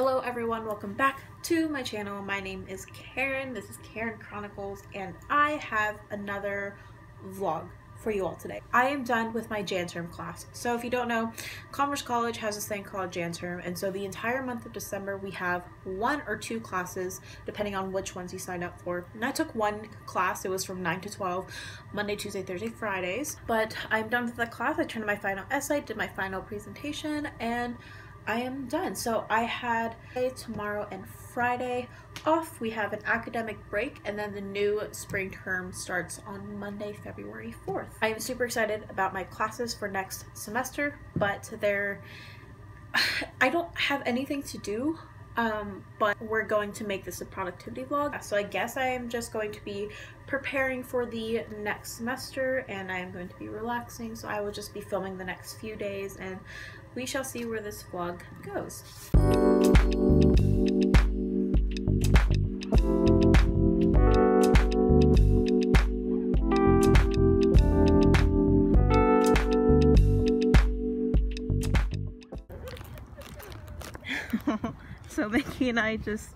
Hello everyone, welcome back to my channel. My name is Karen, this is Karen Khronicles, and I have another vlog for you all today. I am done with my Jan term class. So if you don't know, Commerce College has this thing called Jan term, and so the entire month of December we have one or two classes, depending on which ones you sign up for. And I took one class, it was from 9 to 12, Monday, Tuesday, Thursday, Fridays. But I'm done with the class, I turned in my final essay, did my final presentation, and I am done. So I had a tomorrow and Friday off. We have an academic break and then the new spring term starts on Monday, February 4th. I am super excited about my classes for next semester, but they're I don't have anything to do um, but we're going to make this a productivity vlog. So I guess I am just going to be preparing for the next semester and I am going to be relaxing. So I will just be filming the next few days and we shall see where this vlog goes. so Mickey and I just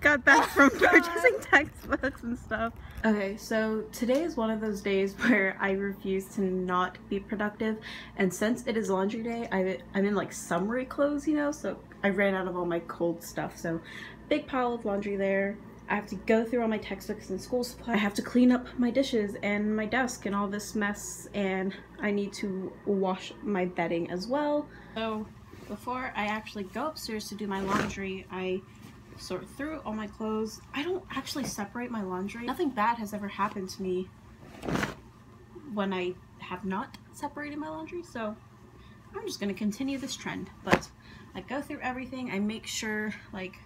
got back from purchasing textbooks and stuff. Okay, so today is one of those days where I refuse to not be productive, and since it is laundry day, I'm in like summery clothes, you know, so I ran out of all my cold stuff, so big pile of laundry there. I have to go through all my textbooks and school supplies. I have to clean up my dishes and my desk and all this mess, and I need to wash my bedding as well. So before I actually go upstairs to do my laundry, I sort through all my clothes. I don't actually separate my laundry. Nothing bad has ever happened to me when I have not separated my laundry, so I'm just gonna continue this trend. But I go through everything, I make sure like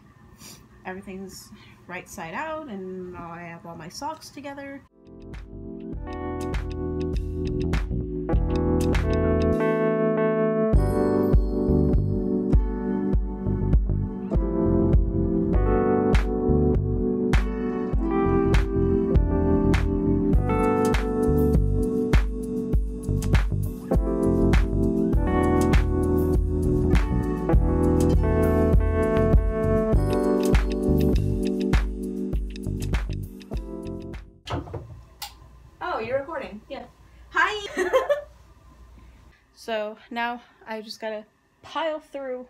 everything's right side out and I have all my socks together. Now I just gotta pile through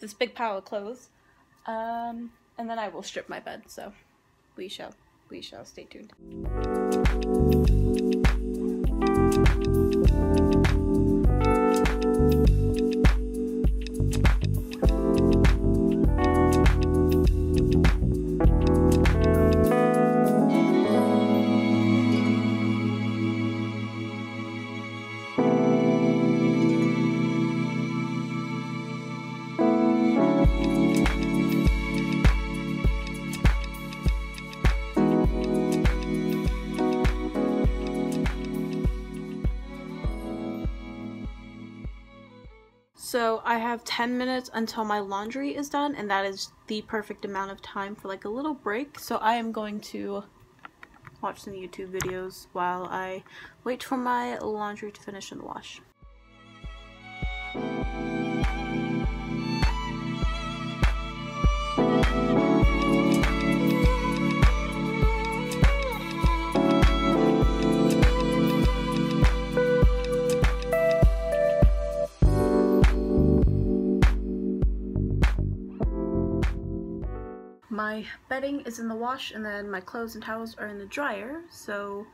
this big pile of clothes. Um, and then I will strip my bed, so we shall, we shall stay tuned. So I have 10 minutes until my laundry is done and that is the perfect amount of time for like a little break. So I am going to watch some YouTube videos while I wait for my laundry to finish in the wash. My bedding is in the wash and then my clothes and towels are in the dryer so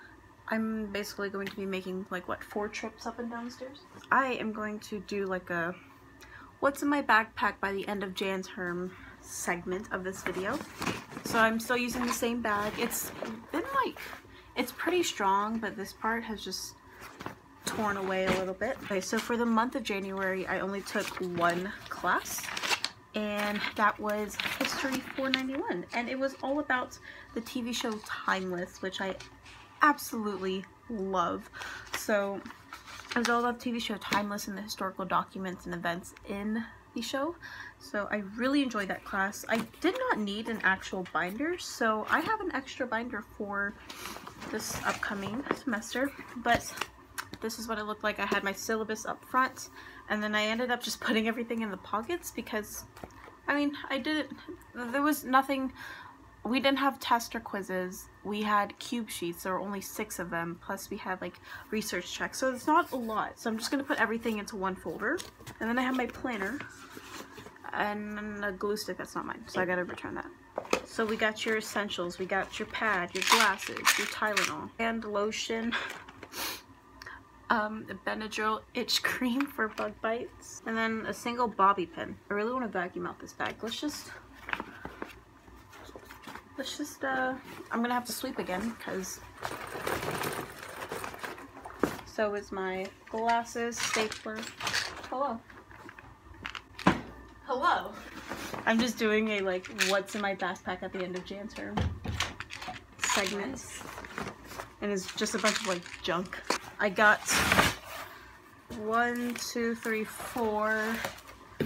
I'm basically going to be making like what four trips up and downstairs. I am going to do like a what's in my backpack by the end of Jan's term segment of this video. So I'm still using the same bag. It's been like it's pretty strong but this part has just torn away a little bit. Okay so for the month of January I only took one class and that was History 491 and it was all about the TV show Timeless which I absolutely love. So it was all about the TV show Timeless and the historical documents and events in the show. So I really enjoyed that class. I did not need an actual binder so I have an extra binder for this upcoming semester. But this is what it looked like. I had my syllabus up front and then I ended up just putting everything in the pockets because I mean, I didn't There was nothing. We didn't have test or quizzes. We had cube sheets. There were only six of them. Plus, we had like research checks. So it's not a lot. So I'm just gonna put everything into one folder. And then I have my planner and a glue stick. That's not mine. So I gotta return that. So we got your essentials. We got your pad, your glasses, your Tylenol, and lotion. Um, Benadryl itch cream for bug bites, and then a single bobby pin. I really want to vacuum out this bag. Let's just, let's just, uh, I'm gonna have to sweep again, because, so is my glasses, stapler. Hello. Hello. I'm just doing a, like, what's in my backpack at the end of Jan term segments. And it's just a bunch of, like, junk. I got one, two, three, four,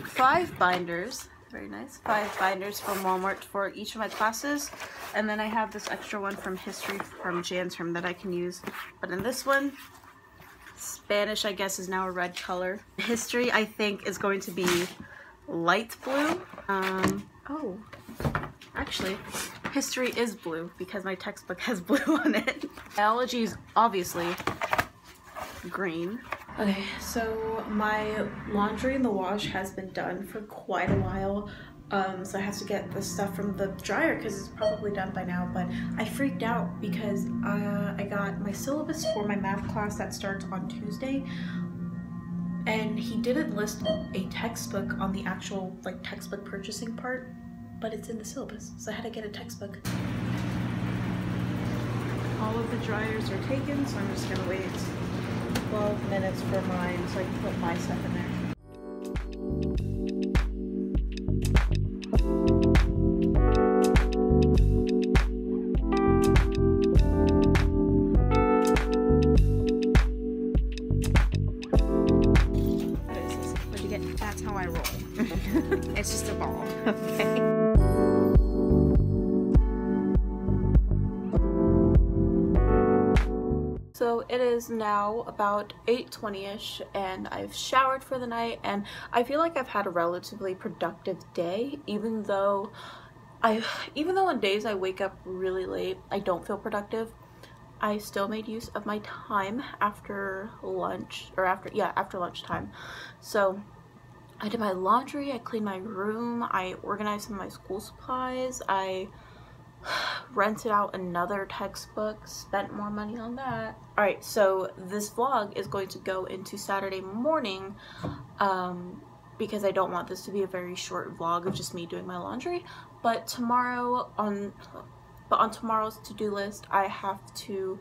five binders. Very nice. Five binders from Walmart for each of my classes. And then I have this extra one from history from Jan's term that I can use. But in this one, Spanish, I guess, is now a red color. History, I think, is going to be light blue. Um, oh, actually, history is blue because my textbook has blue on it. Biology is obviously green. Okay, so my laundry in the wash has been done for quite a while. Um, so I have to get the stuff from the dryer because it's probably done by now. But I freaked out because uh, I got my syllabus for my math class that starts on Tuesday, and he didn't list a textbook on the actual like textbook purchasing part, but it's in the syllabus. So I had to get a textbook. All of the dryers are taken, so I'm just gonna wait 12 minutes for mine so I can put my stuff in there. It is now about 8:20ish and I've showered for the night and I feel like I've had a relatively productive day even though I even though on days I wake up really late, I don't feel productive. I still made use of my time after lunch or after yeah, after lunchtime. So I did my laundry, I cleaned my room, I organized some of my school supplies, I rented out another textbook, spent more money on that. Alright, so this vlog is going to go into Saturday morning um, because I don't want this to be a very short vlog of just me doing my laundry. But tomorrow on but on tomorrow's to-do list I have to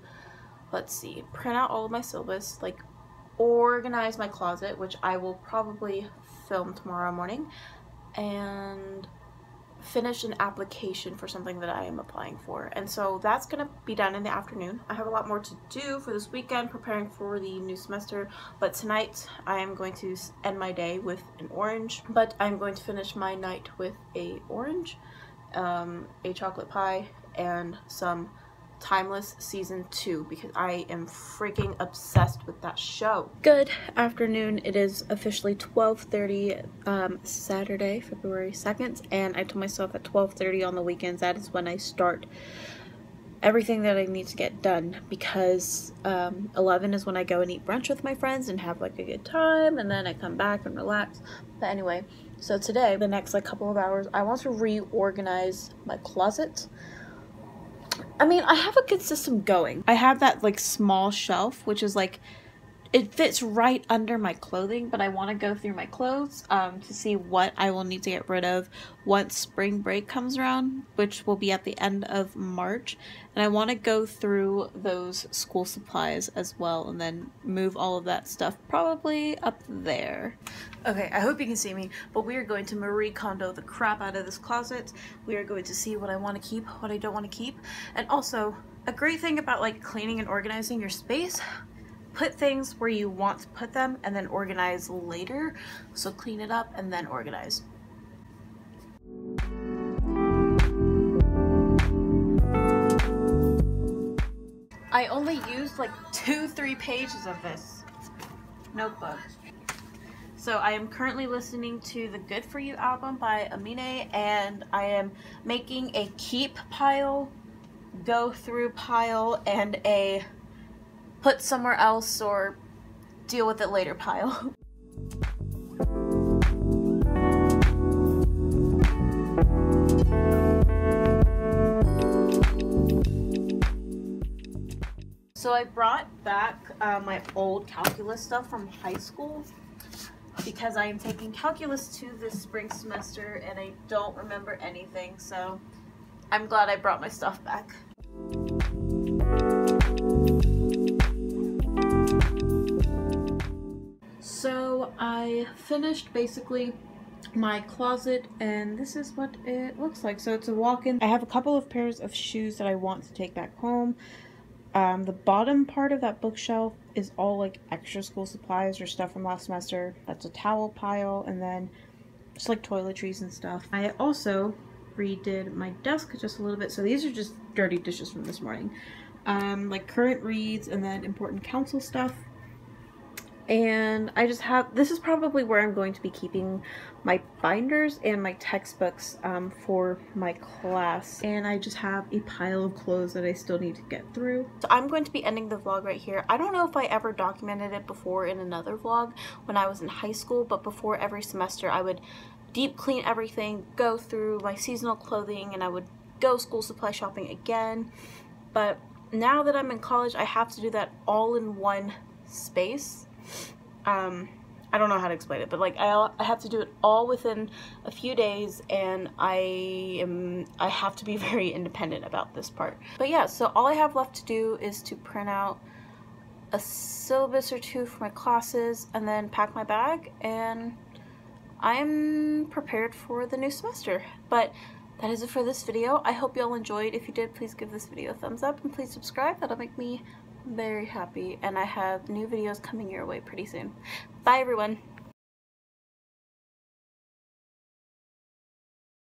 let's see, print out all of my syllabus, like organize my closet, which I will probably film tomorrow morning, and finish an application for something that I am applying for. And so that's going to be done in the afternoon. I have a lot more to do for this weekend preparing for the new semester, but tonight I am going to end my day with an orange, but I'm going to finish my night with a orange, um, a chocolate pie, and some Timeless season 2 because I am freaking obsessed with that show. Good afternoon. It is officially 12:30 um, Saturday, February 2nd, and I told myself at 12:30 on the weekends that is when I start everything that I need to get done because um, 11 is when I go and eat brunch with my friends and have like a good time and then I come back and relax. But anyway, so today, the next like couple of hours, I want to reorganize my closet. I mean, I have a good system going. I have that like small shelf, which is like it fits right under my clothing, but I want to go through my clothes um, to see what I will need to get rid of once spring break comes around, which will be at the end of March. And I want to go through those school supplies as well and then move all of that stuff probably up there. Okay, I hope you can see me, but we are going to Marie Kondo the crap out of this closet. We are going to see what I want to keep, what I don't want to keep, and also a great thing about like cleaning and organizing your space put things where you want to put them and then organize later. So clean it up and then organize. I only used like two, three pages of this notebook. So I am currently listening to the Good For You album by Aminé and I am making a keep pile, go through pile, and a put somewhere else or deal with it later pile. So I brought back uh, my old calculus stuff from high school because I am taking calculus 2 this spring semester and I don't remember anything, so I'm glad I brought my stuff back. So I finished basically my closet and this is what it looks like. So it's a walk-in. I have a couple of pairs of shoes that I want to take back home. Um, the bottom part of that bookshelf is all like extra school supplies or stuff from last semester. That's a towel pile and then just like toiletries and stuff. I also redid my desk just a little bit. So these are just dirty dishes from this morning. Um, like current reads and then important council stuff and I just have this is probably where I'm going to be keeping my binders and my textbooks um, for my class and I just have a pile of clothes that I still need to get through. So I'm going to be ending the vlog right here. I don't know if I ever documented it before in another vlog when I was in high school but before every semester I would deep clean everything, go through my seasonal clothing and I would go school supply shopping again but now that I'm in college I have to do that all in one space um, I don't know how to explain it, but like I, I have to do it all within a few days and I am I have to be very independent about this part. But yeah, so all I have left to do is to print out a syllabus or two for my classes and then pack my bag and I'm prepared for the new semester. But that is it for this video. I hope you all enjoyed. If you did, please give this video a thumbs up and please subscribe. That'll make me very happy and I have new videos coming your way pretty soon. Bye everyone!